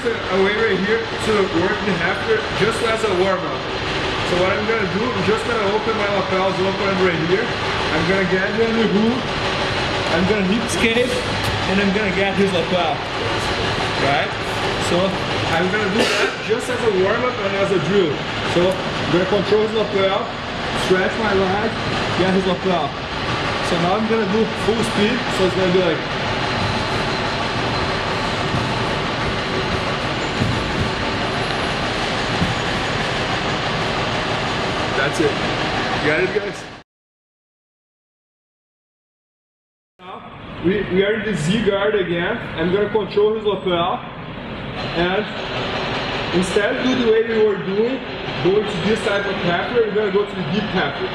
practice a way right here to work the halter just as a warm up. So what I'm gonna do, I'm just gonna open my lapels open right here. I'm gonna get the under hook. I'm gonna hip escape, and I'm gonna get his lapel. Right? So I'm gonna do that just as a warm up and as a drill. So I'm gonna control his lapel, stretch my leg, get his lapel. So now I'm gonna do full speed, so it's gonna be like That's it. You got it, guys? Now, we, we are in the Z guard again. I'm gonna control his lapel. And instead do the way we were doing, going to this type of half guard, we're gonna go to the deep half guard.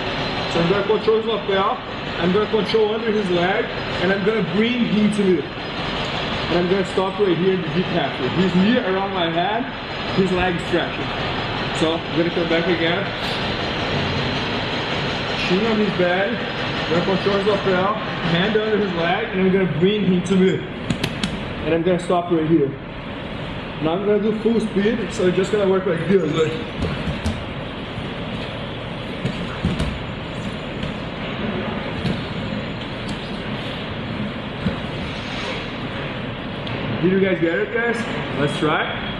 So I'm gonna control his lapel, I'm gonna control under his leg, and I'm gonna bring him to me. And I'm gonna stop right here in the deep half guard. His knee around my head, his leg stretching. So I'm gonna come back again. Chin on his belly, gonna control his lapel, hand under his leg, and I'm gonna bring him to me. And I'm gonna stop right here. Now I'm gonna do full speed, so I'm just gonna work like this. Like. Did you guys get it, guys? Let's try.